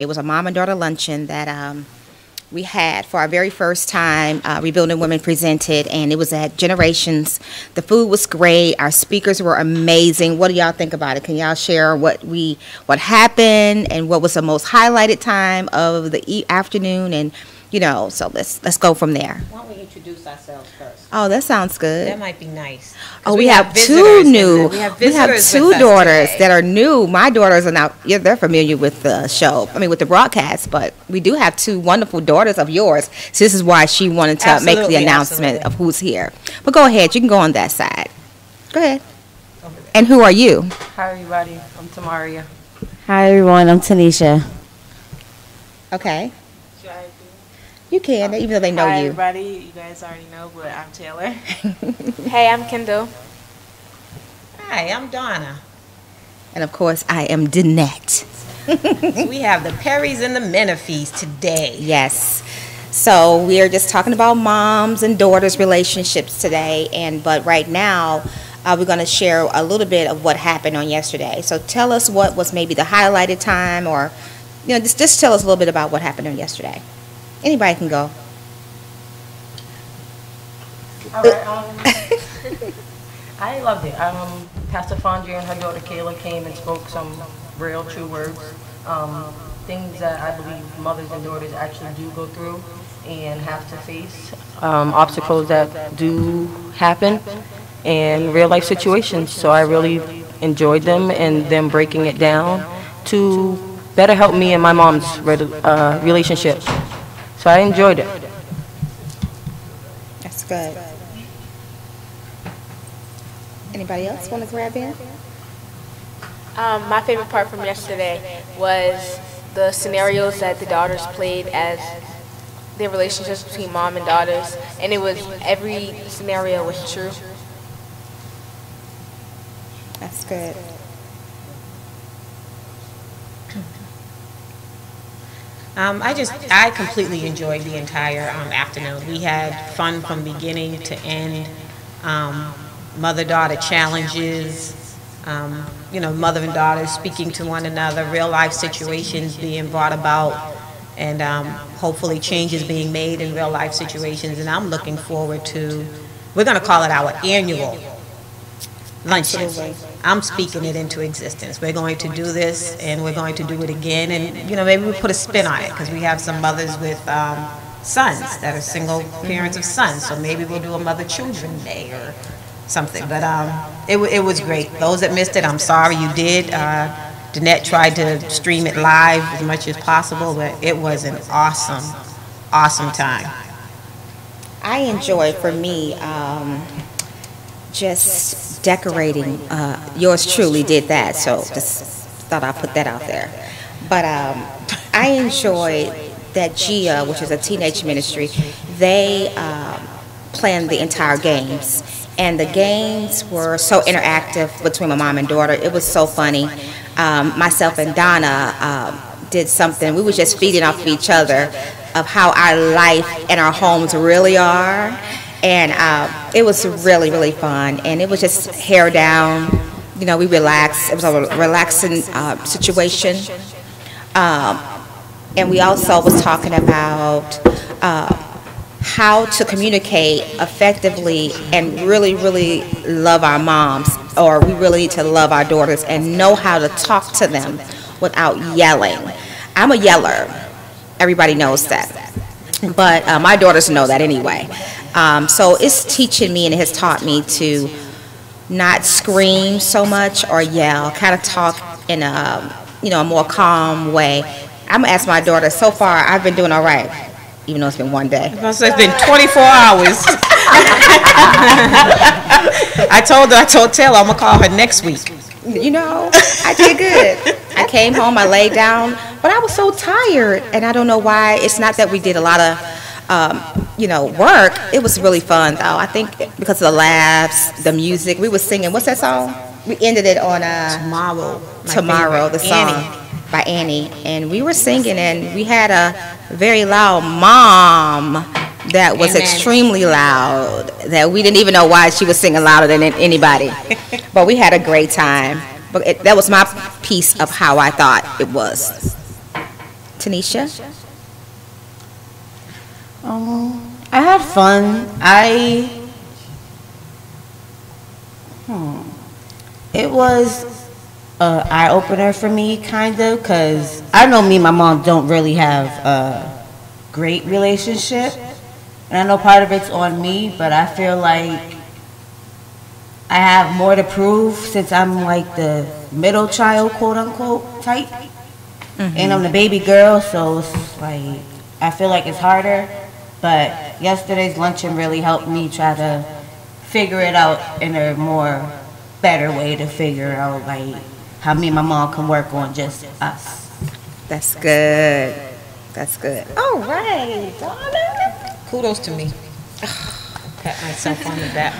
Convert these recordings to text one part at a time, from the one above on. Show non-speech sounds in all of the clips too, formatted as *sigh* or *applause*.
It was a mom and daughter luncheon that um, we had for our very first time. Uh, Rebuilding Women presented, and it was at Generations. The food was great. Our speakers were amazing. What do y'all think about it? Can y'all share what we what happened and what was the most highlighted time of the e- afternoon? And you know, so let's let's go from there. Why don't we introduce ourselves first? Oh, that sounds good. That might be nice. Oh, we, have, visitors two new. We have we have two daughters that are new. My daughters are now. Yeah, they're familiar with the show. I mean, with the broadcast. But we do have two wonderful daughters of yours. So this is why she wanted to make the announcement absolutely. of who's here. But go ahead. You can go on that side. Go ahead. And who are you? Hi, everybody. I'm Tamaria. Hi everyone, I'm Tanisha. Okay. You can, even though they know Hi, you. everybody. You guys already know, but I'm Taylor. *laughs* Hey, I'm Kendall. Hi, I'm Donna. And of course, I am Danette. *laughs* We have the Perrys and the Menifees today. Yes. So we are just talking about moms and daughters relationships today, and but right now uh, we're going to share a little bit of what happened on yesterday. So tell us what was maybe the highlighted time, or you know, just just tell us a little bit about what happened on yesterday. Anybody can go. All right. Um, *laughs* I loved it. Um, Pastor Fondria and her daughter Kayla came and spoke some real, true words. Um, things that I believe mothers and daughters actually do go through and have to face. Um, obstacles that do happen and real life situations. So I really enjoyed them and them breaking it down to better help me and my mom's uh, relationship. So I enjoyed it. That's good. Anybody else want to grab in? Um, my favorite part from yesterday was the scenarios that the daughters played as their relationships between mom and daughters, and it was every scenario was true. That's good. Um, I just, I completely enjoyed the entire um, afternoon. We had fun from beginning to end. Um, mother-daughter challenges, um, you know, mother and daughter speaking to one another, real-life situations being brought about, and um, hopefully changes being made in real-life situations. And I'm looking forward to, we're going to call it our annual luncheon. I'm speaking it into existence. We're going to do this, and we're going to do it again, and, you know, maybe we'll put a spin on it, because we have some mothers with um, sons that are single parents of sons, so maybe we'll do a Mother-Children Day or something, but um, it, it was great. Those that missed it, I'm sorry you did. Uh, Danette tried to stream it live as much as possible, but it was an awesome, awesome time. I enjoy, for me, um, just decorating. Uh, yours truly did that, so just thought I'd put that out there. But um, I enjoy that Gia, which is a teenage ministry, they um, planned the entire games. And the games were so interactive between my mom and daughter. It was so funny. Um, myself and Donna um, did something. We were just feeding off of each other of how our life and our homes really are. And uh, it was really, really fun. And it was just hair down. You know, we relaxed. It was a relaxing uh, situation. Um, and we also was talking about uh, how to communicate effectively and really, really love our moms, or we really need to love our daughters and know how to talk to them without yelling. I'm a yeller. Everybody knows that. But uh, my daughters know that anyway. Um, so it's teaching me and it has taught me to not scream so much or yell, kind of talk in a, you know, a more calm way. I'm gonna ask my daughter, so far I've been doing all right, even though it's been one day. It's been 24 hours. *laughs* I told her, I told Taylor, I'm gonna call her next week. You know, I did good. I came home, I laid down, but I was so tired, and I don't know why. It's not that we did a lot of, um, you know, work. It was really fun, though. I think because of the laughs, the music. We were singing. What's that song? We ended it on uh, Tomorrow. Tomorrow, the song Annie. by Annie, and we were singing, and we had a very loud mom that was Amen. extremely loud. That we didn't even know why she was singing louder than anybody, *laughs* but we had a great time. But it, that was my piece of how I thought it was. Tanisha? Um, I had fun. I, hmm, it was a eye opener for me, kind of, because I know me and my mom don't really have a great relationship, and I know part of it's on me, but I feel like I have more to prove since I'm like the middle child, quote unquote, type, and I'm the baby girl, so it's like I feel like it's harder. But yesterday's luncheon really helped me try to figure it out in a more better way to figure out like how me and my mom can work on just us. That's good. That's good. All right, Donna. Kudos to me. Pat myself on the back.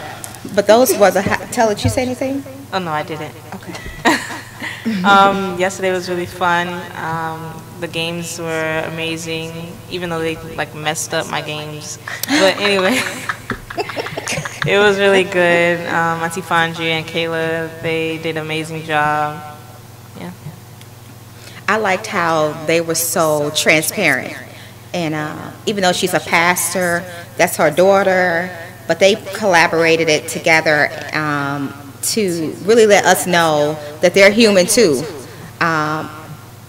But those were the, ha- tell it, you say anything? Oh, no, I didn't. Okay. *laughs* Um, yesterday was really fun. Um, the games were amazing, even though they like messed up my games. But anyway, *laughs* it was really good. Um, Auntie Fondry and Kayla, they did an amazing job. Yeah. I liked how they were so transparent. And uh, even though she's a pastor, that's her daughter, but they collaborated it together um, to really let us know that they're human too.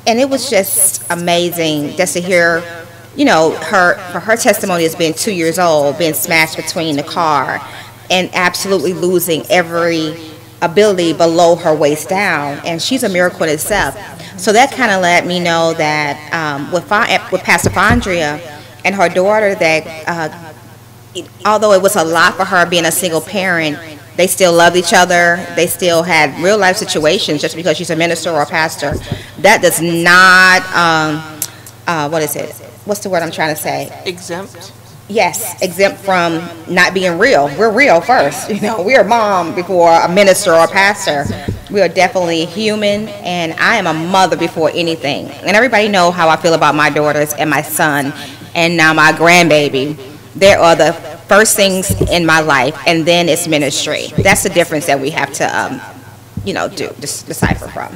And it was just amazing just to hear, you know, her for her testimony as being two years old, being smashed between the car, and absolutely losing every ability below her waist down, and she's a miracle in itself. So that kind of let me know that um, with with Pastor Fondria and her daughter, that uh, although it was a lot for her being a single parent, they still loved each other. They still had real life situations. Just because she's a minister or a pastor, that does not um, uh, what is it? What's the word I'm trying to say? Exempt. Yes, exempt from not being real. We're real first. *laughs* You know, we're a mom before a minister or a pastor. We are definitely human, and I am a mother before anything. And everybody know how I feel about my daughters and my son, and now my grandbaby. There are the first things in my life, and then it's ministry. That's the difference that we have to, um, you know, do decipher from.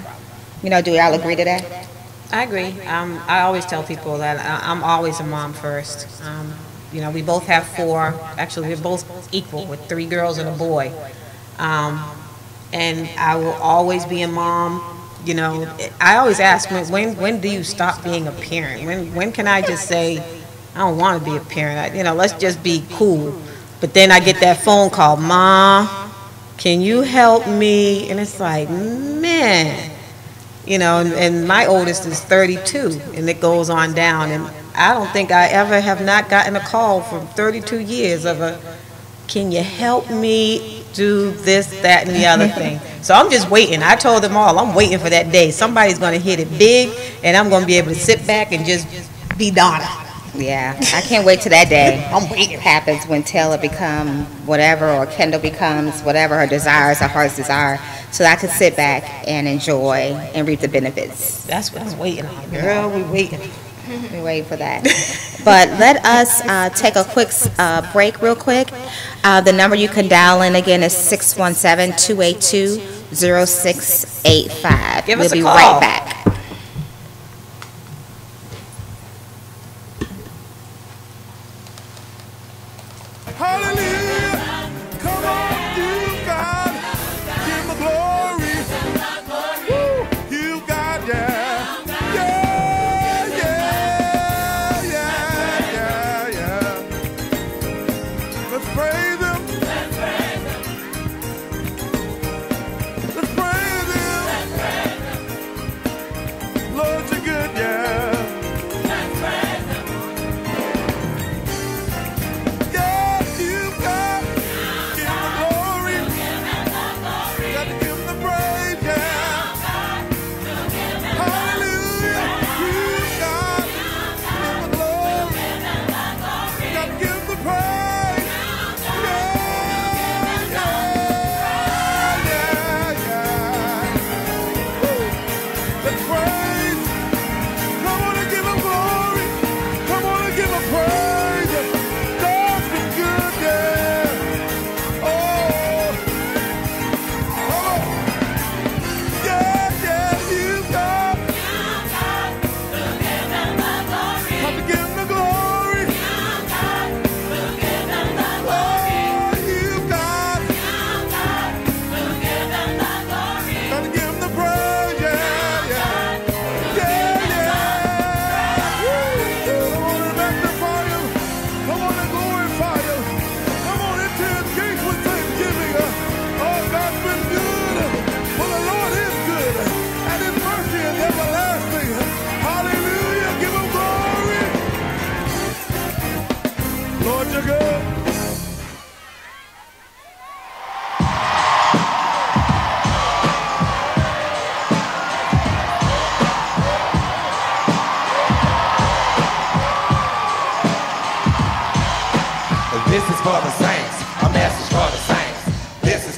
You know, do y'all agree to that? I agree. Um, I always tell people that I- I'm always a mom first. Um, you know, we both have four. Actually, we're both equal with three girls and a boy. Um, and I will always be a mom. You know, I always ask when, when when do you stop being a parent? When when can I just say I don't want to be a parent? I, you know, let's just be cool. But then I get that phone call, Mom, can you help me? And it's like, man, you know, and, and my oldest is 32, and it goes on down. And I don't think I ever have not gotten a call from 32 years of a, can you help me do this, that, and the other thing? So I'm just waiting. I told them all, I'm waiting for that day. Somebody's going to hit it big, and I'm going to be able to sit back and just be Donna. Yeah, I can't wait to that day. I'm waiting. happens when Taylor become whatever or Kendall becomes whatever her desires, her heart's desire, so that I can sit back and enjoy and reap the benefits. That's what I'm waiting on, girl. We waiting. We wait for that. But let us uh, take a quick uh, break real quick. Uh, The number you can dial in again is 617-282-0685. Give us a We'll be call. right back.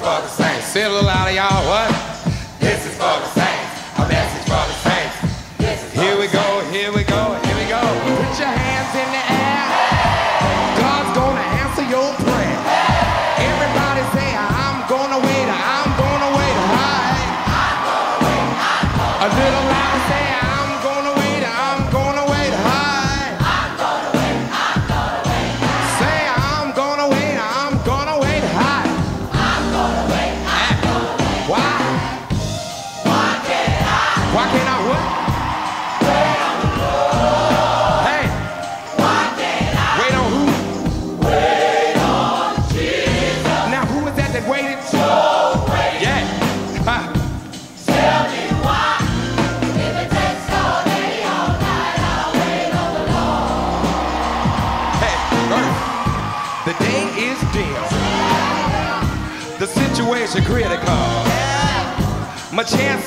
Say a little louder, y'all. What?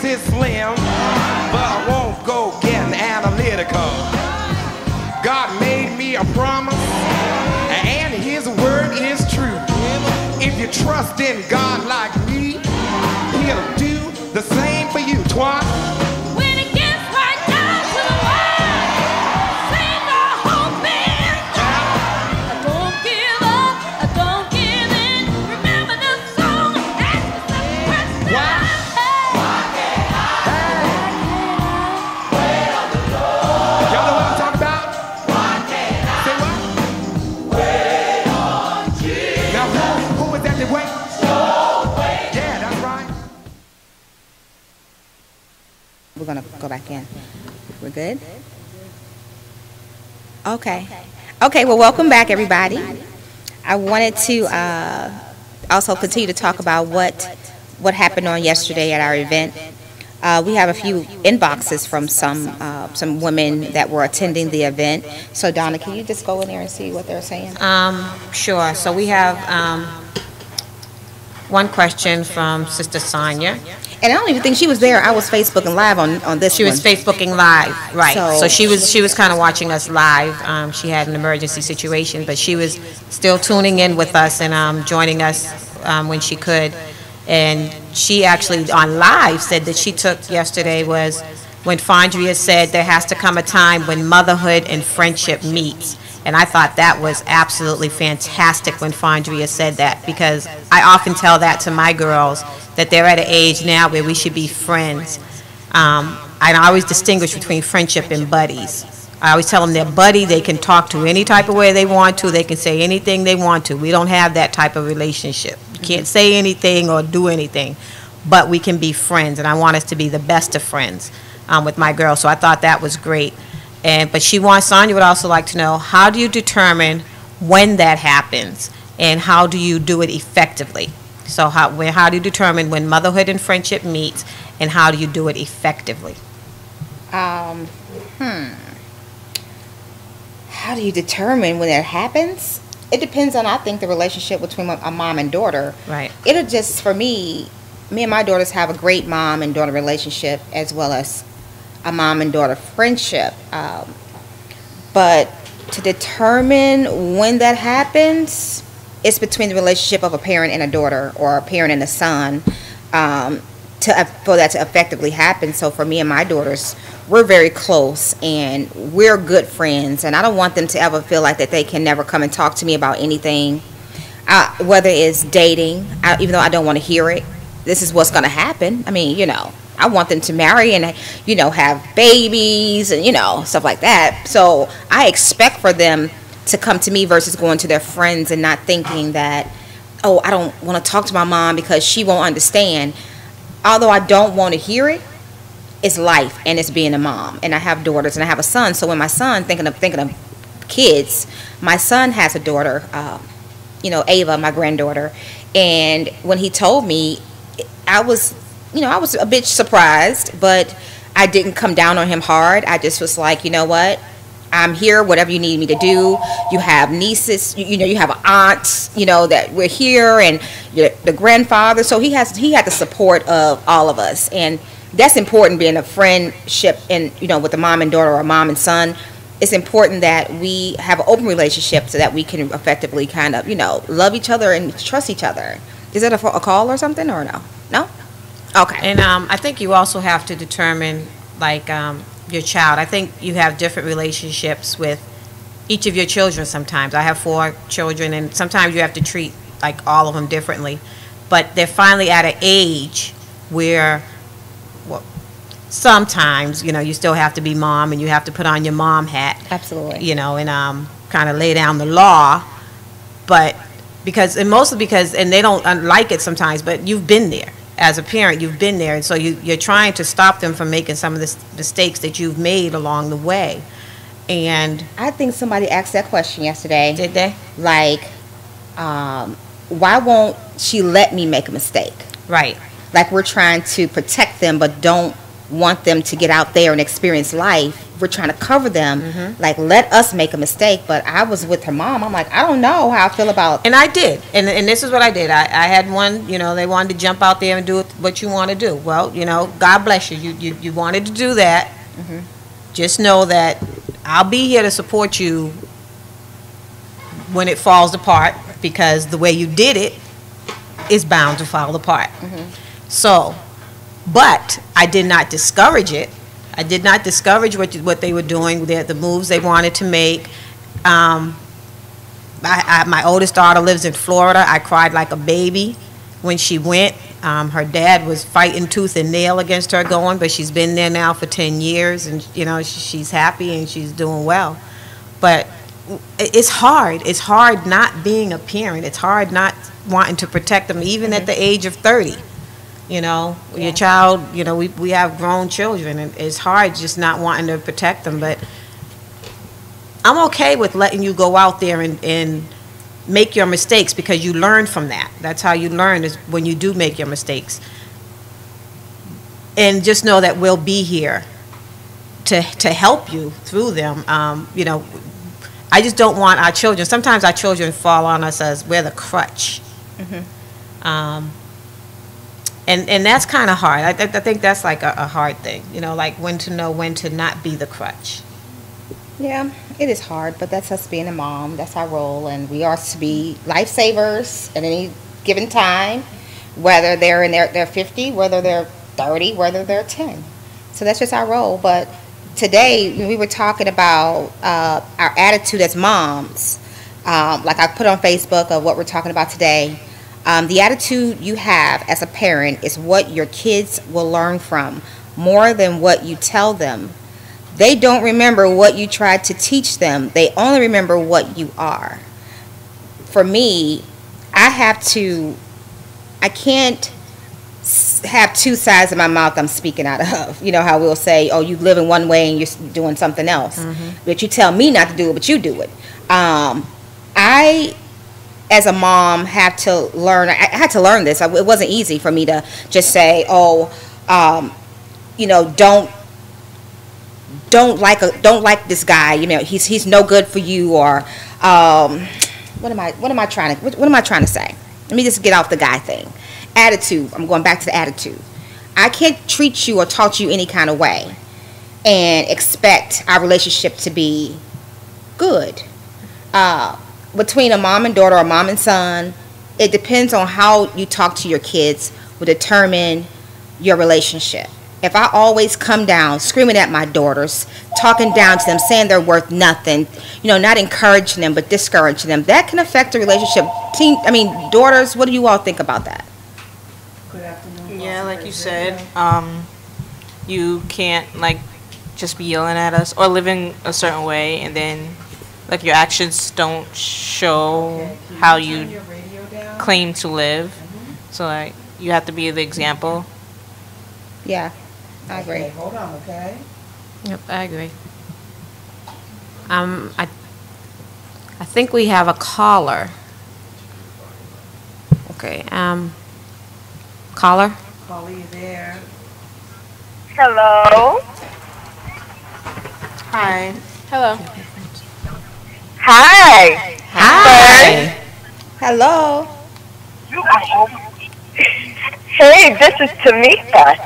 Is slim, but I won't go getting analytical. God made me a promise, and His word is true. If you trust in God like me, He'll do the same for you, twice. Go back in. We're good? Okay. Okay, well, welcome back, everybody. I wanted to uh, also continue to talk about what, what happened on yesterday at our event. Uh, We have a few inboxes from some, uh, some women that were attending the event. So Donna, can you just go in there and see what they're saying? Um, sure. So we have, um, one question from Sister Sonia. And I don't even think she was there. I was Facebooking live on, on this She was. Facebooking live, right. So- So she was, she was kind of watching us live. Um, she had an emergency situation, but she was still tuning in with us and, um, joining us, um, when she could. And she actually, on live, said that she took yesterday was when Fondria said there has to come a time when motherhood and friendship meets. And I thought that was absolutely fantastic when Fondria said that, because I often tell that to my girls, that they're at an age now where we should be friends. Um, I always distinguish between friendship and buddies. I always tell them they're buddy, they can talk to any type of way they want to, they can say anything they want to. We don't have that type of relationship. You can't say anything or do anything, but we can be friends, and I want us to be the best of friends um, with my girls. So I thought that was great. And, but she wants, Sonia would also like to know, how do you determine when that happens, and how do you do it effectively? So how, where, how do you determine when motherhood and friendship meets, and how do you do it effectively? Um, hmm. How do you determine when that happens? It depends on, I think, the relationship between a mom and daughter. Right. It'll just, for me, me and my daughters have a great mom and daughter relationship as well as a mom and daughter friendship. Um, but to determine when that happens, it's between the relationship of a parent and a daughter or a parent and a son um, to for that to effectively happen. So for me and my daughters, we're very close and we're good friends, and I don't want them to ever feel like that they can never come and talk to me about anything, uh, whether it's dating. I, even though I don't want to hear it, this is what's going to happen. I mean, you know. I want them to marry and, you know, have babies and, you know, stuff like that. So I expect for them to come to me versus going to their friends and not thinking that, oh, I don't want to talk to my mom because she won't understand. Although I don't want to hear it, it's life and it's being a mom. And I have daughters and I have a son. So when my son thinking of thinking of kids, my son has a daughter, um, you know, Ava, my granddaughter. And when he told me, I was, you know, I was a bit surprised, but I didn't come down on him hard. I just was like, you know what? I'm here, whatever you need me to do. You have nieces, you, you know, you have aunts, you know, that we're here, and the grandfather. So he has, he had the support of all of us, and that's important. Being a friendship, and you know, with a mom and daughter or a mom and son, it's important that we have an open relationship so that we can effectively kind of, you know, love each other and trust each other. Is that a, a call or something or no? No? Okay. And um, I think you also have to determine, like, um, your child. I think you have different relationships with each of your children sometimes. I have four children, and sometimes you have to treat, like, all of them differently. But they're finally at an age where, well, sometimes, you know, you still have to be mom, and you have to put on your mom hat Absolutely. you know, and um, kind of lay down the law, but because, and mostly because, and they don't uh, like it sometimes, but you've been there. As a parent, you've been there, and so you, you're trying to stop them from making some of the mistakes that you've made along the way. And I think somebody asked that question yesterday. did they? Like, um, why won't she let me make a mistake? Right. Like we're trying to protect them, but don't want them to get out there and experience life. We're trying to cover them. Mm-hmm. Like, let us make a mistake. But I was with her mom. I'm like, I don't know how I feel about. And I did, and, and this is what I did. I, I had one, you know, they wanted to jump out there and do what you want to do. Well, you know, God bless you. You, you, you wanted to do that. Just know that I'll be here to support you when it falls apart because the way you did it is bound to fall apart. So, but I did not discourage it. I did not discourage what, what they were doing, the, the moves they wanted to make. Um, I, I, my oldest daughter lives in Florida. I cried like a baby when she went. Um, her dad was fighting tooth and nail against her going, but she's been there now for 10 years and, you know, she, she's happy and she's doing well. But it's hard. It's hard not being a parent. It's hard not wanting to protect them, even at the age of 30. You know, your child, you know, we, we have grown children and it's hard just not wanting to protect them, but I'm okay with letting you go out there and, and make your mistakes because you learn from that. That's how you learn is when you do make your mistakes. And just know that we'll be here to, to help you through them. Um, you know, I just don't want our children, sometimes our children fall on us as we're the crutch. Um, and, and that's kind of hard. I, I I think that's like a, a hard thing, you know, like when to know when to not be the crutch. Yeah, it is hard, but that's us being a mom. That's our role, and we are to be lifesavers at any given time, whether they're in their they're 50, whether they're 30, whether they're 10. So that's just our role. But today we were talking about uh, our attitude as moms. Um, like I put on Facebook of what we're talking about today. Um, the attitude you have as a parent is what your kids will learn from more than what you tell them they don't remember what you tried to teach them. They only remember what you are. For me, I have to, I can't have two sides of my mouth I'm speaking out of. You know how we'll say, oh, you live in one way and you're doing something else. But you tell me not to do it, but you do it. Um, I, as a mom, have to learn, I, had to learn this. It wasn't easy for me to just say, oh, um, you know, don't don't like a don't like this guy you know he's he's no good for you or um what am i what am i trying to what, what am i trying to say? Let me just get off the guy thing. Attitude i'm going back to the attitude. I can't treat you or talk to you any kind of way and expect our relationship to be good. Uh, between a mom and daughter or mom and son it depends on how you talk to your kids will determine your relationship if I always come down screaming at my daughters, talking down to them, saying they're worth nothing, you know, not encouraging them but discouraging them, that can affect the relationship. Teen, I mean, daughters, what do you all think about that? Good afternoon. Yeah, like you said, um, you can't like just be yelling at us or living a certain way, and then like your actions don't show how you claim to live. So like you have to be the example. Yeah, I agree. Hold on, okay? Yep, I agree. Um, I, I think we have a caller. Okay, um, caller? Holly, you there? Hello. Hi. Hello. Hi. Hi. Hello. Hey, this is Tamika.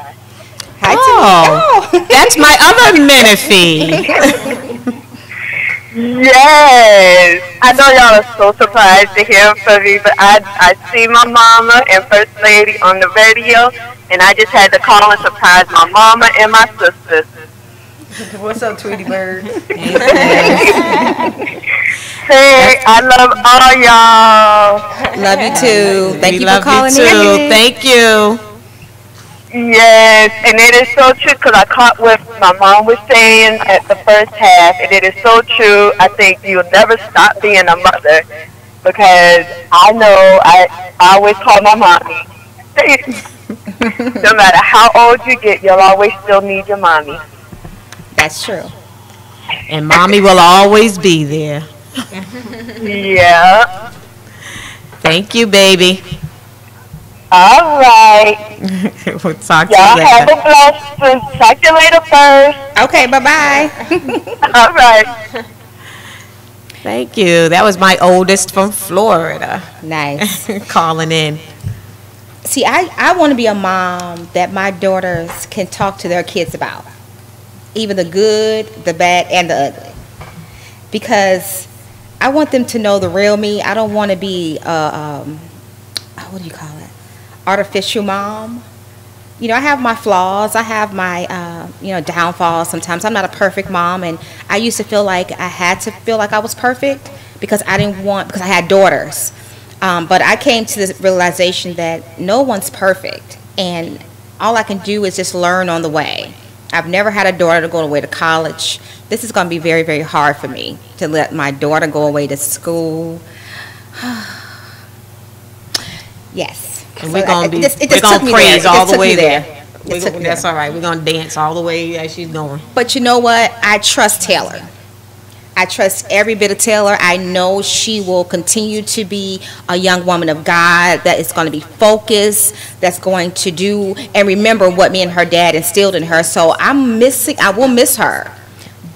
Hi, Oh, Tamika. that's my other Menifee. Yes. I know y'all are so surprised to hear from me, but I I see my mama and First Lady on the radio, and I just had to call and surprise my mama and my sister. *laughs* What's up, Tweety Bird? *laughs* Hey, I love all y'all. Love you too. Thank we you love for calling you too. in. Thank you. Yes, and it is so true because I caught what my mom was saying at the first half, and it is so true. I think you'll never stop being a mother because I know I, I always call my mommy. *laughs* no matter how old you get, you'll always still need your mommy. That's true. And mommy will always be there. Yeah. Thank you, baby. All right. *laughs* we'll talk to you Y'all have a blessed one. Talk to you later first. Okay, bye bye. *laughs* All right. Thank you. That was my oldest from Florida nice. *laughs* calling in. See, I, I want to be a mom that my daughters can talk to their kids about, even the good, the bad, and the ugly. Because I want them to know the real me. I don't want to be um, oh, what do you call it? Artificial mom. You know, I have my flaws. I have my, uh, you know, downfalls sometimes. I'm not a perfect mom, and I used to feel like I had to feel like I was perfect because I didn't want, because I had daughters. Um, but I came to this realization that no one's perfect, and all I can do is just learn on the way. I've never had a daughter to go away to college. This is going to be very, very hard for me to let my daughter go away to school. *sighs* yes. And we're I- gonna it be, just- it we're me there. praise all the way there. there. We It That's there. all right. We're gonna dance all the way as she's going. But you know what? I trust Taylor. I trust every bit of Taylor. I know she will continue to be a young woman of God that is going to be focused, that's going to do and remember what me and her dad instilled in her. So I'm missing, I will miss her.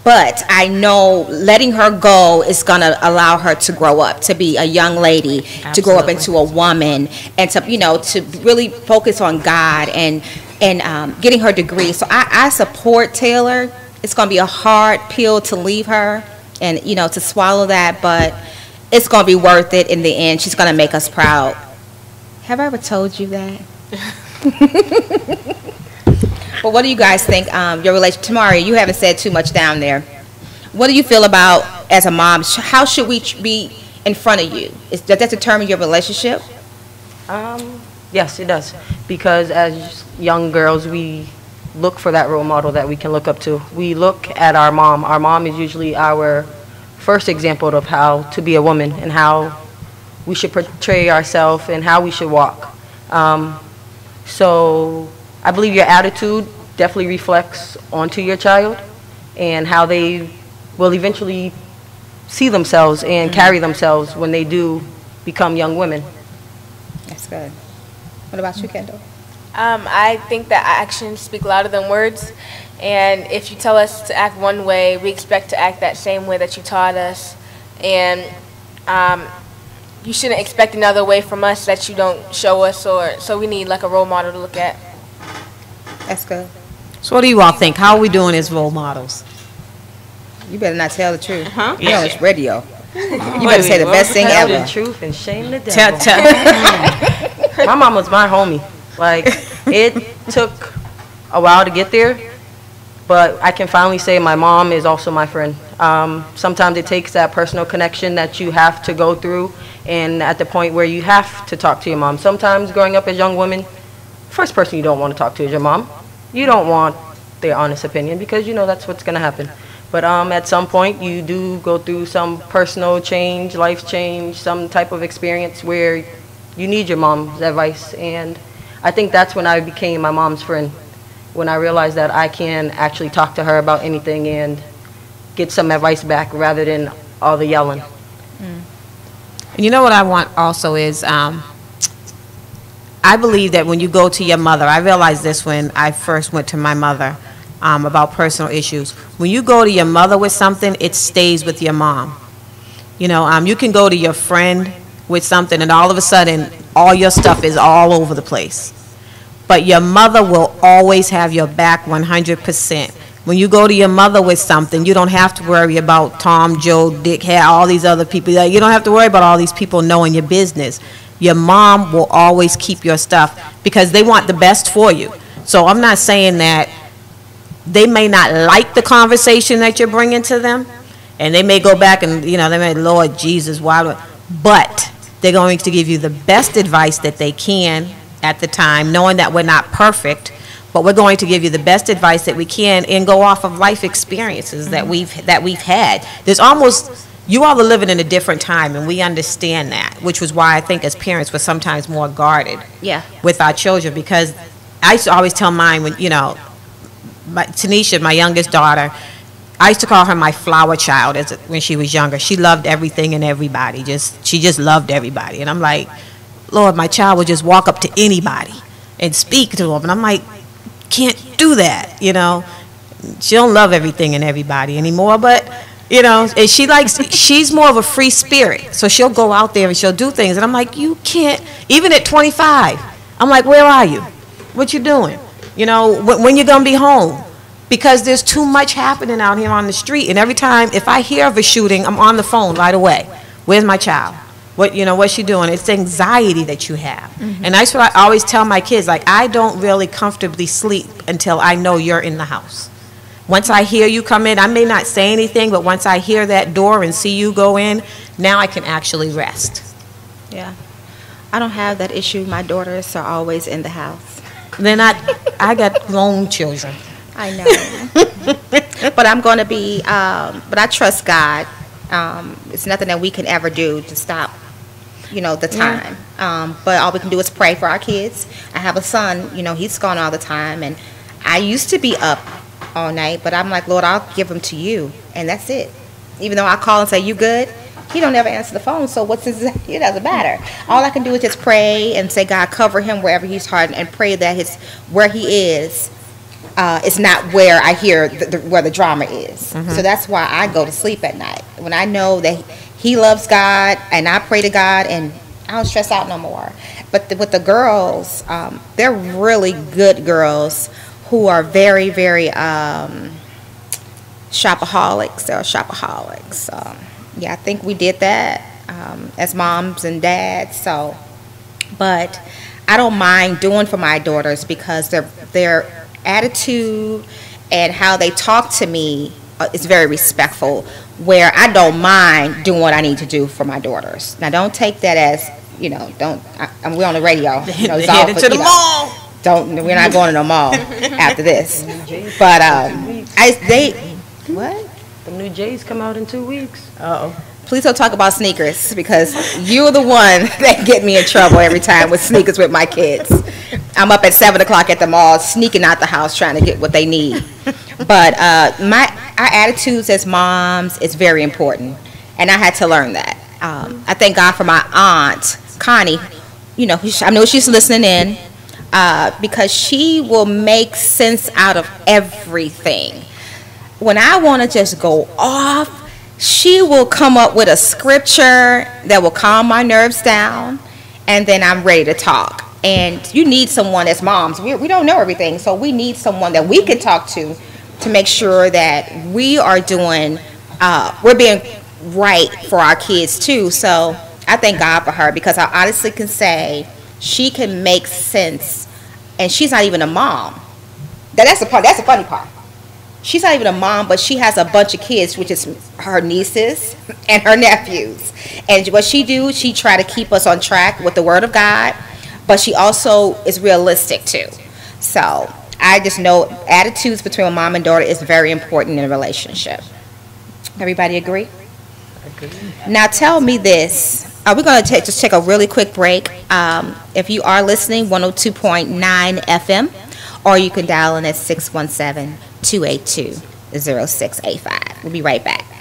But I know letting her go is going to allow her to grow up, to be a young lady, to grow up into a woman, and to, you know, to really focus on God and, and um, getting her degree. So I, I support Taylor. It's going to be a hard pill to leave her and, you know, to swallow that, but it's going to be worth it in the end. She's going to make us proud. Have I ever told you that? *laughs* But what do you guys think, um, your relation, Tamari, you haven't said too much down there. What do you feel about, as a mom, how should we be in front of you? Is, does that determine your relationship? Um, yes, it does. Because as young girls, we look for that role model that we can look up to. We look at our mom. Our mom is usually our first example of how to be a woman and how we should portray ourselves and how we should walk. Um, so I believe your attitude definitely reflects onto your child and how they will eventually see themselves and carry themselves when they do become young women. That's good. What about you, Kendall? Um, I think that actions speak louder than words, and if you tell us to act one way, we expect to act that same way that you taught us, and um, you shouldn't expect another way from us that you don't show us, or so we need like a role model to look at. That's good. So what do you all think? How are we doing as role models? You better not tell the truth. Huh? You know it's radio. *laughs* You Wait, better say the best thing that? ever. The truth and shame the Tell, devil. tell, *laughs* my mom was my homie. Like it took a while to get there, but I can finally say my mom is also my friend. Um, sometimes it takes that personal connection that you have to go through, and at the point where you have to talk to your mom. Sometimes growing up as young women, first person you don't want to talk to is your mom. You don't want their honest opinion because you know that's what's going to happen. But um, at some point, you do go through some personal change, life change, some type of experience where you need your mom's advice. And I think that's when I became my mom's friend, when I realized that I can actually talk to her about anything and get some advice back rather than all the yelling. And you know what I want also is, um, I believe that when you go to your mother, I realized this when I first went to my mother um, about personal issues. When you go to your mother with something, it stays with your mom. You know, um, you can go to your friend with something, and all of a sudden, all your stuff is all over the place. But your mother will always have your back 100%. When you go to your mother with something, you don't have to worry about Tom, Joe, Dick, Harry, all these other people. You don't have to worry about all these people knowing your business. Your mom will always keep your stuff because they want the best for you. So I'm not saying that they may not like the conversation that you're bringing to them, and they may go back and, you know, they may, Lord Jesus, why but they're going to give you the best advice that they can at the time, knowing that we're not perfect, but we're going to give you the best advice that we can and go off of life experiences that we've, that we've had. There's almost, you all are living in a different time, and we understand that, which was why I think as parents, we're sometimes more guarded Yeah. with our children because I used to always tell mine when, you know, my, Tanisha, my youngest daughter, I used to call her my flower child as when she was younger. She loved everything and everybody. Just she just loved everybody. And I'm like, Lord, my child would just walk up to anybody and speak to them. And I'm like, can't do that, you know. She don't love everything and everybody anymore, but you know, and she likes she's more of a free spirit. So she'll go out there and she'll do things. And I'm like, you can't even at 25. I'm like, where are you? What you doing? You know, when, when you gonna be home? Because there's too much happening out here on the street. And every time, if I hear of a shooting, I'm on the phone right away. Where's my child? What you know? What's she doing? It's anxiety that you have, mm-hmm. and that's what I always tell my kids. Like I don't really comfortably sleep until I know you're in the house. Once I hear you come in, I may not say anything, but once I hear that door and see you go in, now I can actually rest. Yeah. I don't have that issue. My daughters are always in the house. Then I, I got grown children. I know. *laughs* but I'm going to be, um, but I trust God. Um, it's nothing that we can ever do to stop, you know, the time. Um, but all we can do is pray for our kids. I have a son, you know, he's gone all the time. And I used to be up all night, but I'm like, Lord, I'll give him to you. And that's it. Even though I call and say, you good? He don't ever answer the phone, so what's his, *laughs* it doesn't matter. All I can do is just pray and say, God, cover him wherever he's hard and pray that his, where he is, uh, is not where I hear the, the, where the drama is. So that's why I go to sleep at night. When I know that he loves God and I pray to God and I don't stress out no more. But the, with the girls, um, they're really good girls who are very, very um, shopaholics. They're shopaholics. Um, yeah, I think we did that um, as moms and dads. So, but I don't mind doing for my daughters because their their attitude and how they talk to me uh, is very respectful. Where I don't mind doing what I need to do for my daughters. Now, don't take that as you know. Don't. I, I'm we're on the radio. *laughs* You know, it's all for- to the you know, mall. Don't. We're not going to the mall *laughs* after this. But um, I they what? The new J's come out in two weeks. Uh-oh. Please don't talk about sneakers because you're the one *laughs* that get me in trouble every time with sneakers with my kids. I'm up at seven o'clock at the mall, sneaking out the house trying to get what they need. But uh, my our attitudes as moms is very important, and I had to learn that. Um, I thank God for my aunt Connie. You know, I know she's listening in uh, because she will make sense out of everything when I want to just go off, she will come up with a scripture that will calm my nerves down, and then I'm ready to talk. And you need someone as moms. We, we don't know everything, so we need someone that we can talk to to make sure that we are doing, uh, we're being right for our kids too. So I thank God for her because I honestly can say she can make sense, and she's not even a mom. That, that's the part. That's the funny part she's not even a mom, but she has a bunch of kids, which is her nieces and her nephews. And what she do, she try to keep us on track with the Word of God, but she also is realistic too. So I just know attitudes between a mom and daughter is very important in a relationship. Everybody agree? Now tell me this. Uh, we're going to take, just take a really quick break. Um, if you are listening, 102.9 FM, or you can dial in at 617 282 0685. We'll be right back.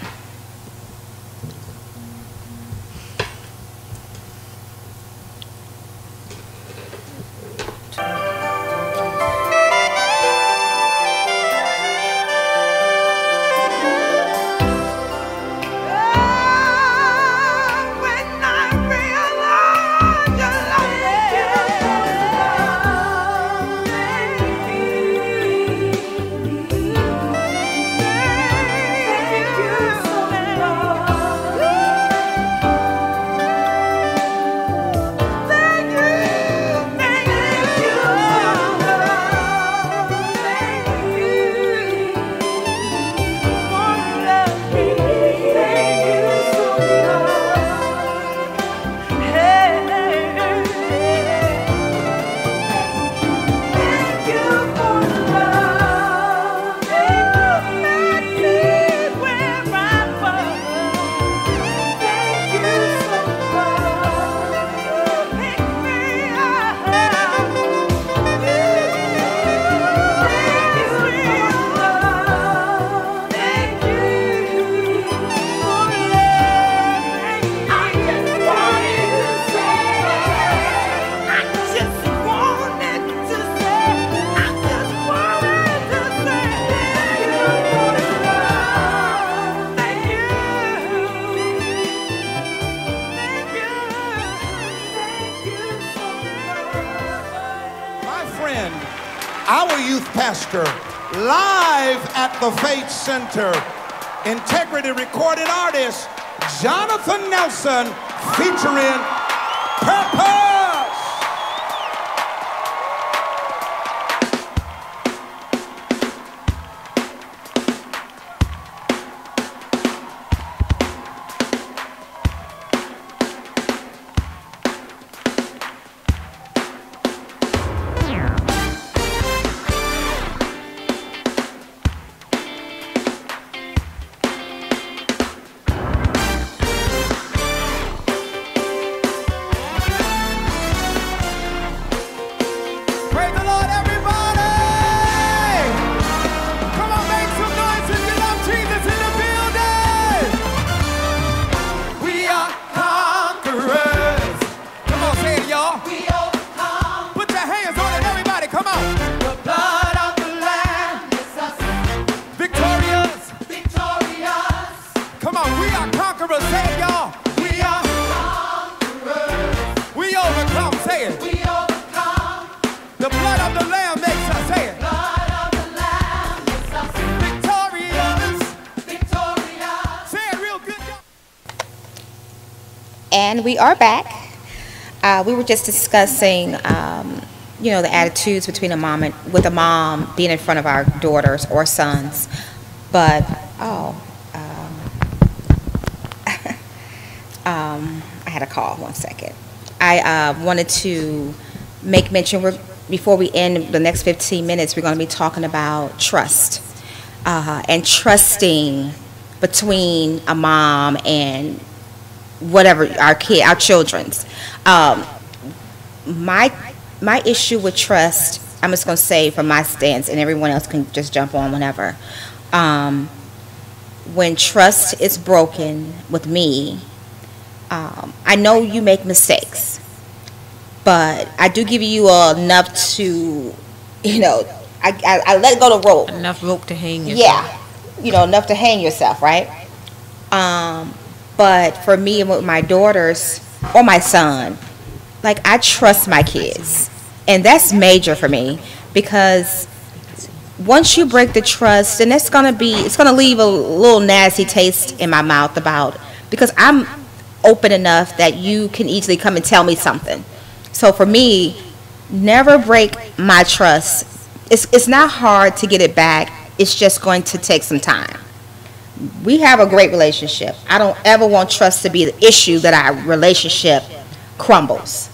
The Faith Center. Integrity recorded artist, Jonathan Nelson, featuring We are back. Uh, we were just discussing, um, you know, the attitudes between a mom and with a mom being in front of our daughters or sons. But oh, um, *laughs* um, I had a call. One second. I uh, wanted to make mention. Before we end the next 15 minutes, we're going to be talking about trust uh, and trusting between a mom and whatever our kid, our children's. Um, my my issue with trust, I'm just gonna say from my stance, and everyone else can just jump on whenever. Um, when trust is broken with me, um, I know you make mistakes, but I do give you enough to, you know, I, I, I let go the rope. Enough rope to hang yourself. Yeah, you know, enough to hang yourself, right? Um, but for me and with my daughters or my son, like I trust my kids, and that's major for me because once you break the trust, then it's gonna be it's gonna leave a little nasty taste in my mouth about because I'm open enough that you can easily come and tell me something. So for me, never break my trust. It's it's not hard to get it back. It's just going to take some time. We have a great relationship. I don't ever want trust to be the issue that our relationship crumbles.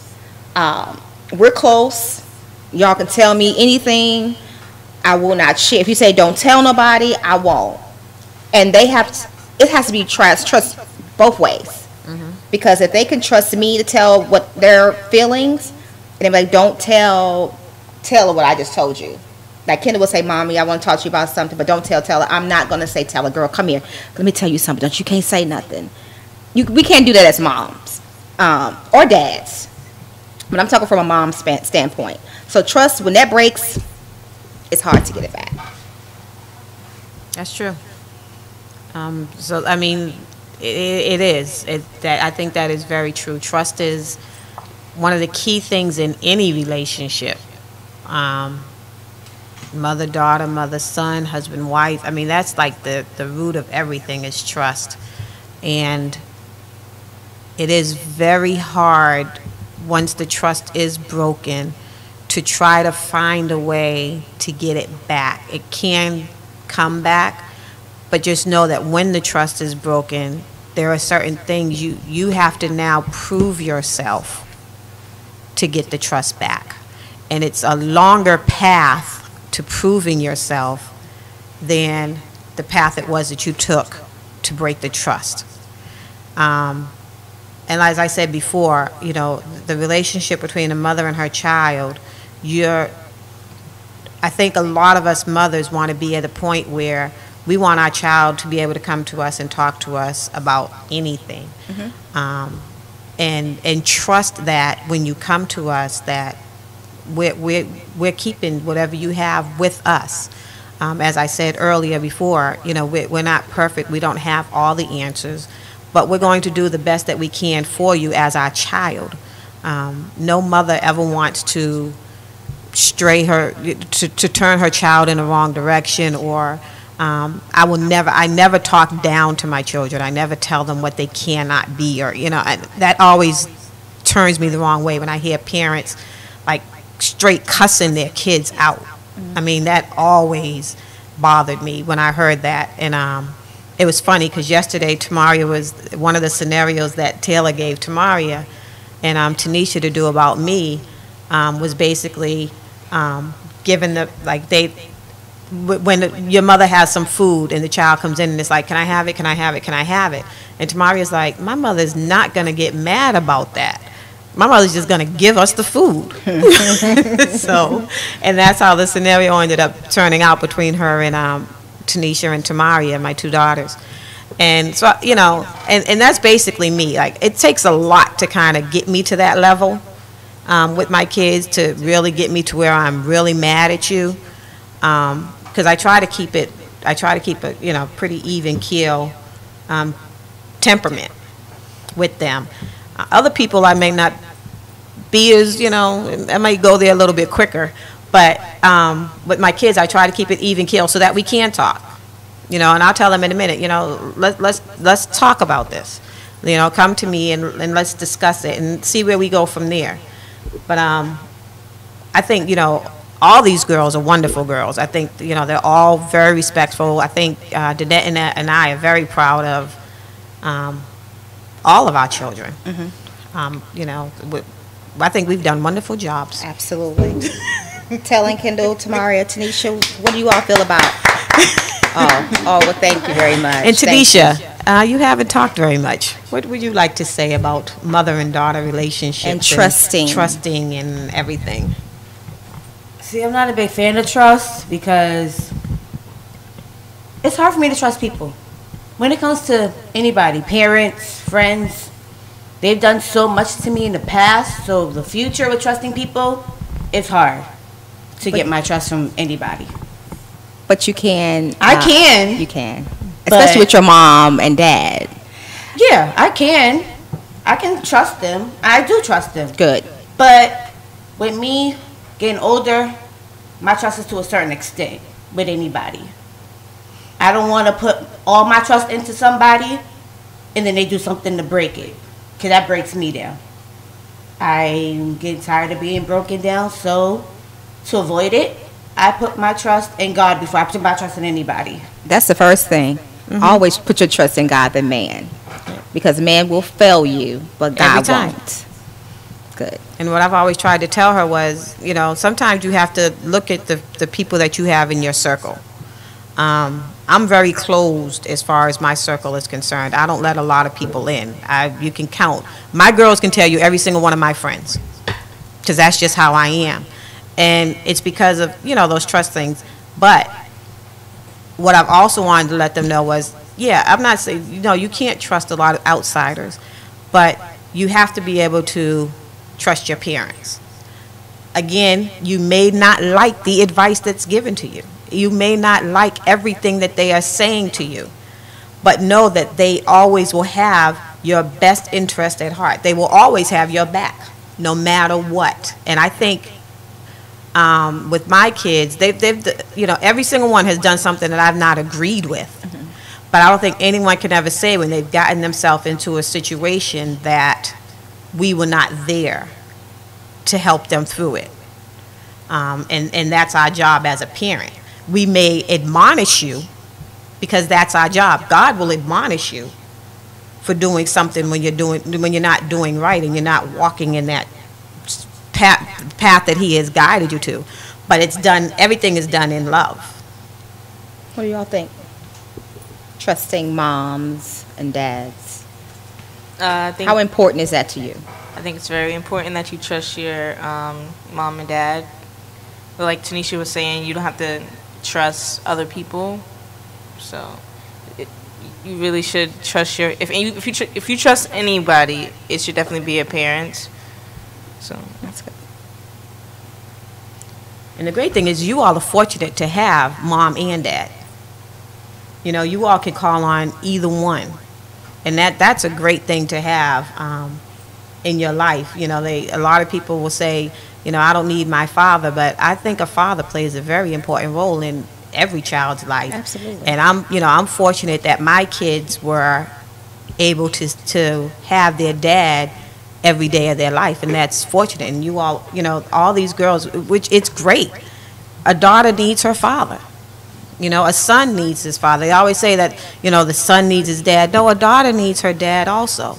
Um, we're close. Y'all can tell me anything. I will not share. If you say don't tell nobody, I won't. And they have, to, it has to be trust, trust both ways. Because if they can trust me to tell what their feelings, and they're like, don't tell, tell what I just told you. Like Kendall will say, "Mommy, I want to talk to you about something, but don't tell, her." I'm not gonna say, "Tell her, girl, come here. Let me tell you something. Don't you can't say nothing." You, we can't do that as moms um, or dads. But I'm talking from a mom's standpoint. So trust when that breaks, it's hard to get it back. That's true. Um, so I mean, it, it is. It, that I think that is very true. Trust is one of the key things in any relationship. Um, mother daughter, mother son, husband wife. I mean, that's like the the root of everything is trust, and it is very hard once the trust is broken to try to find a way to get it back. It can come back, but just know that when the trust is broken, there are certain things you, you have to now prove yourself to get the trust back. And it's a longer path to proving yourself than the path it was that you took to break the trust. Um, and as I said before, you know, the relationship between a mother and her child, you're, I think a lot of us mothers want to be at a point where we want our child to be able to come to us and talk to us about anything. Um, and, and trust that when you come to us that we're, we're, we're keeping whatever you have with us. Um, as I said earlier before, you know, we're, we're not perfect. We don't have all the answers, but we're going to do the best that we can for you as our child. Um, no mother ever wants to stray her, to, to turn her child in the wrong direction, or um, I will never, I never talk down to my children. I never tell them what they cannot be, or, you know, I, that always turns me the wrong way when I hear parents like straight cussing their kids out. I mean, that always bothered me when I heard that. And um, it was funny because yesterday, Tamaria was one of the scenarios that Taylor gave Tamaria and um, Tanisha to do about me um, was basically um, given the, like, they, wh- when your mother has some food and the child comes in and it's like, can I have it? Can I have it? Can I have it? And Tamaria's like, my mother's not going to get mad about that. My mother's just going to give us the food. *laughs* so, and that's how the scenario ended up turning out between her and um, Tanisha and Tamaria, my two daughters. And so, you know, and, and that's basically me. Like, it takes a lot to kind of get me to that level um, with my kids to really get me to where I'm really mad at you. Because I try to keep it, I try to keep a, you know, pretty even keel um, temperament with them. Other people, I may not be as, you know, I might go there a little bit quicker. But um, with my kids, I try to keep it even keel so that we can talk. You know, and I'll tell them in a minute, you know, let, let's, let's talk about this. You know, come to me and, and let's discuss it and see where we go from there. But um, I think, you know, all these girls are wonderful girls. I think, you know, they're all very respectful. I think uh, Danette and, and I are very proud of um, all of our children. Um, you know, we, I think we've done wonderful jobs. Absolutely. *laughs* Telling Kendall, Tamaria, Tanisha, what do you all feel about? *laughs* Oh, oh, well, thank you very much. And Thank you. Tanisha, uh, you haven't talked very much. What would you like to say about mother and daughter relationships? And trusting. Trusting and everything. See, I'm not a big fan of trust because it's hard for me to trust people. When it comes to anybody, parents, friends, they've done so much to me in the past, so the future with trusting people, it's hard to get my trust from anybody. But you can. I uh, can. You can. But- Especially with your mom and dad. Yeah, I can. I can trust them. I do trust them. Good. But with me getting older, my trust is to a certain extent with anybody. I don't want to put all my trust into somebody and then they do something to break it. Because that breaks me down. I'm getting tired of being broken down, so to avoid it, I put my trust in God before I put my trust in anybody. That's the first thing. Mm-hmm. Always put your trust in God than man. Because man will fail you, but God won't. Good. And what I've always tried to tell her was, you know, sometimes you have to look at the, the people that you have in your circle. Um, I'm very closed as far as my circle is concerned. I don't let a lot of people in. I, you can count. My girls can tell you every single one of my friends, because that's just how I am. And it's because of, you know, those trust things. But what I've also wanted to let them know was, yeah, I'm not saying, you know, you can't trust a lot of outsiders, but you have to be able to trust your parents. Again, you may not like the advice that's given to you. You may not like everything that they are saying to you, but know that they always will have your best interest at heart. They will always have your back, no matter what. And I think um, with my kids, they've, they've, you know, every single one has done something that I've not agreed with. But I don't think anyone can ever say when they've gotten themselves into a situation that we were not there to help them through it. Um, and, and that's our job as a parent. We may admonish you because that's our job. God will admonish you for doing something when you're doing when you're not doing right and you're not walking in that path, path that He has guided you to. But it's done. Everything is done in love. What do y'all think? Trusting moms and dads. Uh, I think How important is that to you? I think it's very important that you trust your um, mom and dad. Like Tanisha was saying, you don't have to trust other people. So it, you really should trust your if you, if you tr- if you trust anybody, it should definitely be your parents. So That's good. And the great thing is, you all are fortunate to have mom and dad. You know, you all can call on either one, and that that's a great thing to have um, in your life. You know, they a lot of people will say, you know, I don't need my father, but I think a father plays a very important role in every child's life. Absolutely. And I'm, you know, I'm fortunate that my kids were able to to have their dad every day of their life, and that's fortunate. And you all, you know, all these girls, which it's great. A daughter needs her father. You know, a son needs his father. They always say that, you know, the son needs his dad. No, a daughter needs her dad also.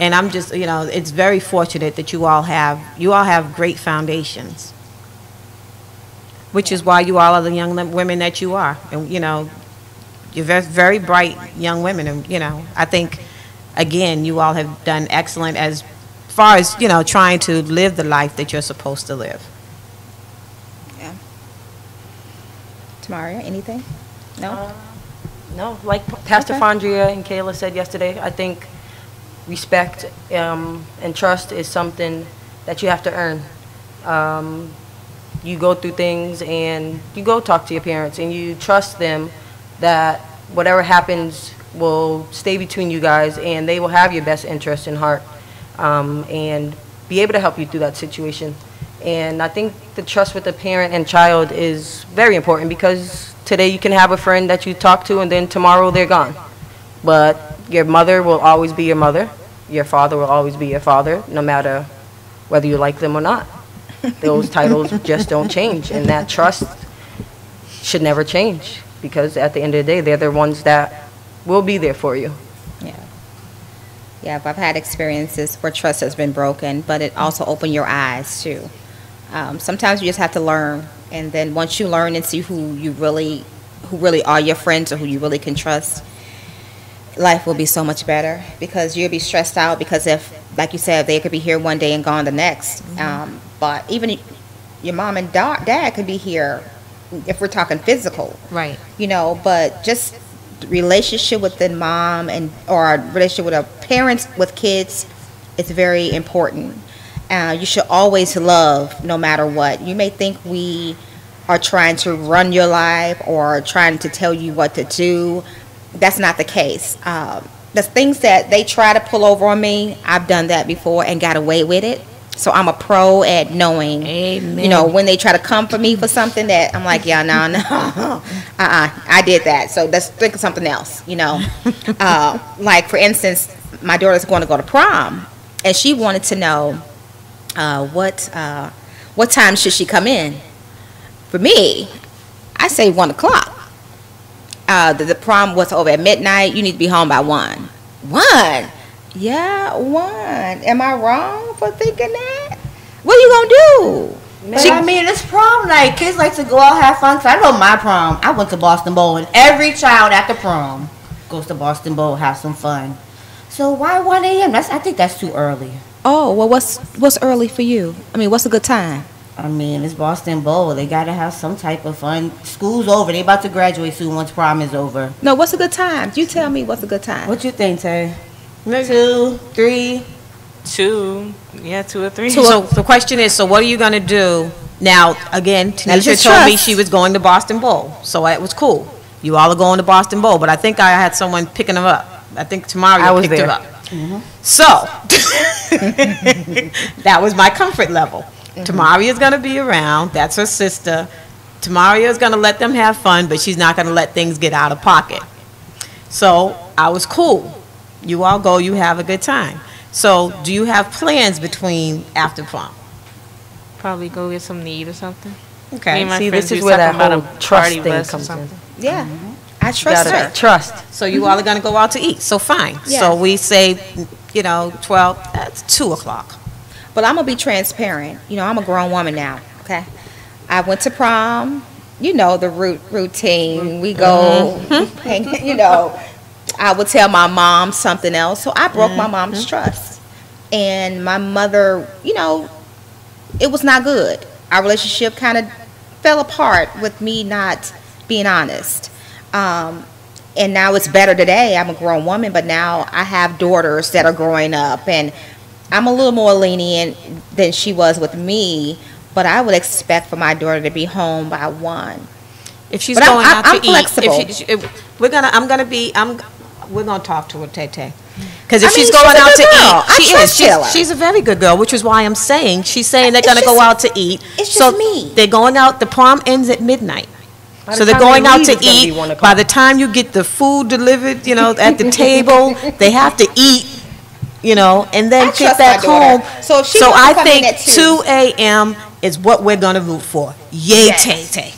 And I'm just, you know, it's very fortunate that you all have, you all have great foundations. Which is why you all are the young women that you are. And, you know, you're very, very bright young women. And, you know, I think, again, you all have done excellent as far as, you know, trying to live the life that you're supposed to live. Yeah. Tamaria, anything? No? Uh, No, like Pastor Okay. Fondria and Kayla said yesterday, I think respect um, and trust is something that you have to earn. Um, you go through things and you go talk to your parents and you trust them that whatever happens will stay between you guys and they will have your best interest in heart um, and be able to help you through that situation. And I think the trust with the parent and child is very important because today you can have a friend that you talk to and then tomorrow they're gone. But your mother will always be your mother. Your father will always be your father, no matter whether you like them or not. *laughs* Those titles just don't change, and that trust should never change because at the end of the day, they're the ones that will be there for you. Yeah. Yeah, I've had experiences where trust has been broken, but it also opened your eyes too. Um, sometimes you just have to learn, and then once you learn and see who you really, who really are your friends or who you really can trust, life will be so much better because you'll be stressed out because if, like you said, they could be here one day and gone the next. Um, but even your mom and da- dad could be here if we're talking physical Right. you know but just relationship with the mom and or relationship with a parents with kids is very important uh, you should always love no matter what you may think we are trying to run your life or trying to tell you what to do that's not the case. Um, the things that they try to pull over on me i've done that before and got away with it. So i'm a pro at knowing Amen. you know when they try to come for me for something that i'm like yeah no no *laughs* uh-uh i did that. So let's think of something else you know. *laughs* Uh, like for instance my daughter's going to go to prom and she wanted to know uh, what uh, what time should she come in? For me i say one o'clock uh, the, the prom was over at midnight you need to be home by one one yeah one am i wrong for thinking that what are you gonna do But I mean, it's prom night. Kids like to go out have fun. 'Cause I know my prom. I went to Boston Bowl, and every child at the prom goes to Boston Bowl have some fun. So why 1 a.m.? That's I think that's too early. Oh, well, what's what's early for you? I mean, what's a good time? I mean, it's Boston Bowl. They gotta have some type of fun. School's over. They about to graduate soon once prom is over. No, what's a good time? You tell me what's a good time. What you think, Tay? Two, three. Two, yeah, two or three. So the question is, so what are you going to do? Now, again, Now, Tanisha just told me she was going to Boston Bowl, so it was cool. You all are going to Boston Bowl, but I think I had someone picking them up. I think Tamaria I was picked her there. up. Mm-hmm. So, *laughs* that was my comfort level. Tamaria is going to be around. That's her sister. Tamaria is going to let them have fun, but she's not going to let things get out of pocket. So I was cool. You all go, you have a good time. So, do you have plans between after prom? Probably go get some to eat or something. Okay. Me See, this is were where talking that about whole a trust thing comes in. something. Yeah, Mm-hmm. I trust her. trust. So you all are going to go out to eat. So fine. Yeah. So we say, you know, 12, that's 2 o'clock. But I'm gonna be transparent. You know, I'm a grown woman now. Okay, I went to prom. You know the root routine. We go, *laughs* hang, you know. I would tell my mom something else, so I broke my mom's trust, and my mother. You know, it was not good. Our relationship kind of fell apart with me not being honest. Um, and now it's better today. I'm a grown woman, but now I have daughters that are growing up, and I'm a little more lenient than she was with me. But I would expect for my daughter to be home by one. If she's But I'm- going I'm- out I'm to eat, flexible. if she, if, we're gonna, I'm gonna be, I'm, we're gonna talk to her, Tay Tay. Because if I she's going she's a out to girl. eat, she is. She's, she's a very good girl, which is why I'm saying she's saying they're going to go out to eat. it's so just me. they're going out. The prom ends at midnight. By So they're going they out leave, to it's gonna be eat. By the time you get the food delivered, you know, at the table, they have to eat, you know, and then I get back home. So if she so I think at two- 2 a.m. is what we're going to root for. Yay, Yes. Tay Tay.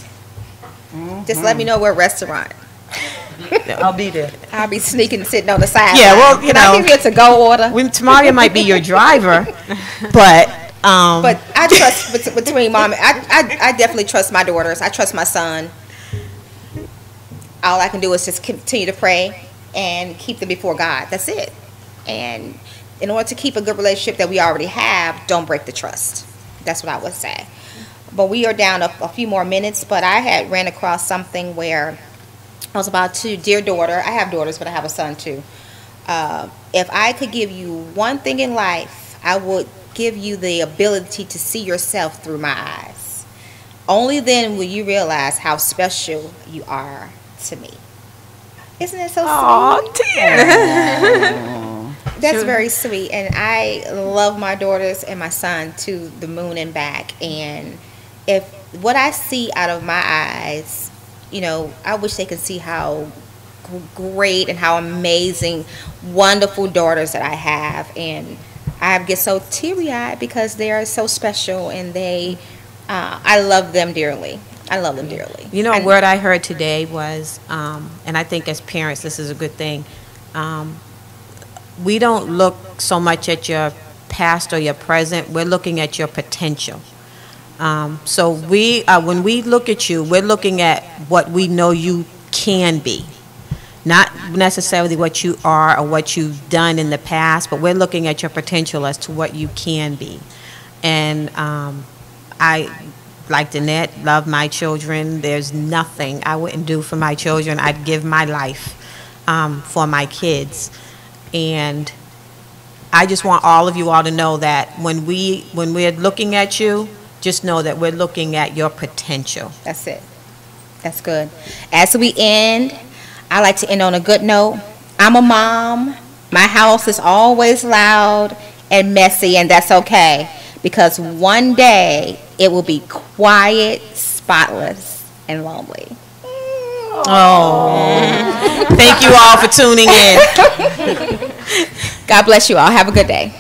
Just let me know where restaurant. *laughs* I'll be there. I'll be sneaking, sitting on the side. Yeah, well, you Can know. I give you a to-go order? We, Tamaria might be your driver, *laughs* but um, But I trust bet- between mom. and- I, I I definitely trust my daughters. I trust my son. All I can do is just continue to pray and keep them before God. That's it. And in order to keep a good relationship that we already have, don't break the trust. That's what I would say. But we are down a, a few more minutes. But I had ran across something where I was about to, dear daughter. I have daughters, but I have a son too. Uh, if I could give you one thing in life, I would give you the ability to see yourself through my eyes. Only then will you realize how special you are to me. Isn't that so sweet? *laughs* That's very sweet. And I love my daughters and my son to the moon and back. And if what I see out of my eyes, you know, I wish they could see how great and how amazing, wonderful daughters that I have. And I get so teary eyed because they are so special and they, uh, I love them dearly. I love them dearly. You know, a word I heard today was, um, and I think as parents, this is a good thing. Um, we don't look so much at your past or your present. We're looking at your potential. Um, so we, uh, when we look at you, we're looking at what we know you can be, not necessarily what you are or what you've done in the past, but we're looking at your potential as to what you can be. And um, I, like Danette, love my children. There's nothing I wouldn't do for my children. I'd give my life um, for my kids. And I just want all of you all to know that when we when we're looking at you, just know that we're looking at your potential. That's it. That's good. As we end, I like to end on a good note. I'm a mom. My house is always loud and messy, and that's okay because one day it will be quiet, spotless, and lonely. Oh, thank you all for tuning in. *laughs* God bless you all. Have a good day.